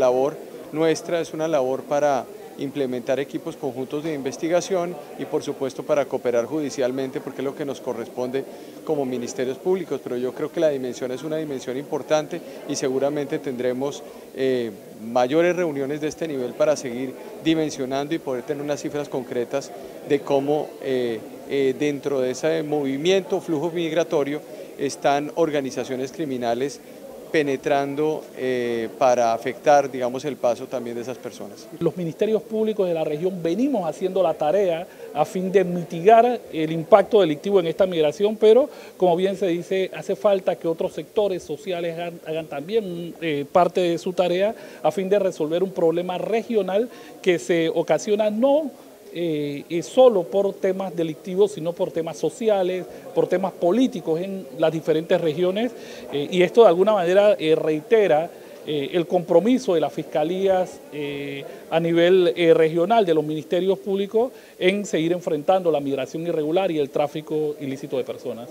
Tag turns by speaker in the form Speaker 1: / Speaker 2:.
Speaker 1: labor nuestra es una labor para implementar equipos conjuntos de investigación y por supuesto para cooperar judicialmente porque es lo que nos corresponde como ministerios públicos, pero yo creo que la dimensión es una dimensión importante y seguramente tendremos eh, mayores reuniones de este nivel para seguir dimensionando y poder tener unas cifras concretas de cómo eh, eh, dentro de ese movimiento, flujo migratorio, están organizaciones criminales penetrando eh, para afectar, digamos, el paso también de esas personas.
Speaker 2: Los ministerios públicos de la región venimos haciendo la tarea a fin de mitigar el impacto delictivo en esta migración, pero como bien se dice, hace falta que otros sectores sociales hagan, también eh, parte de su tarea a fin de resolver un problema regional que se ocasiona no eh, solo por temas delictivos, sino por temas sociales, por temas políticos en las diferentes regiones. Eh, y esto de alguna manera eh, reitera eh, el compromiso de las fiscalías a nivel regional, de los ministerios públicos, en seguir enfrentando la migración irregular y el tráfico ilícito de personas.